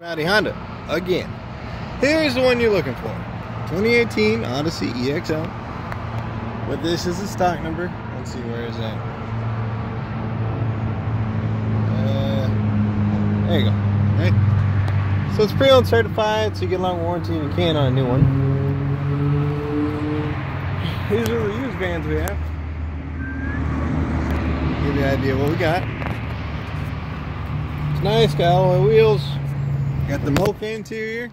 Howdy Honda again. Here's the one you're looking for 2018 Odyssey EXL. But this is the stock number. Let's see, where is that? Uh, there you go. Right? So it's pre owned certified, so you get long warranty and you can on a new one. These are the used vans we have. Give you an idea what we got. It's nice, got alloy wheels. Got the Mocha interior.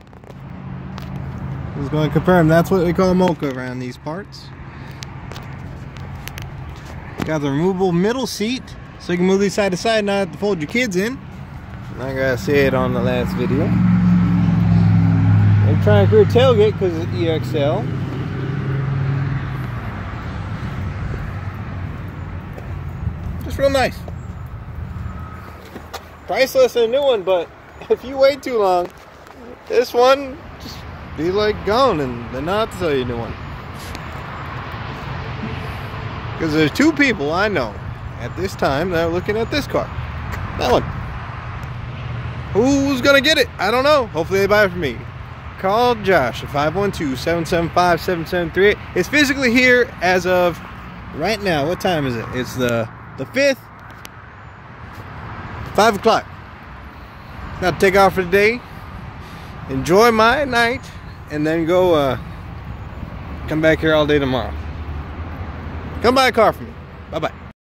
Just going to confirm that's what we call Mocha around these parts. Got the removable middle seat so you can move these side to side, not have to fold your kids in. Like I said on the last video. And trying to crew tailgate because it's EXL. Just real nice. Priceless than a new one, but if you wait too long, this one just be like gone and then not to sell you a new one. Because there's two people I know at this time that are looking at this car. That one. Who's gonna get it? I don't know. Hopefully they buy it from me. Call Josh at 512-775-7738. It's physically here as of right now. What time is it? It's the the 5th. 5 o'clock. Now take off for the day. Enjoy my night. And then go uh, come back here all day tomorrow. Come buy a car for me. Bye-bye.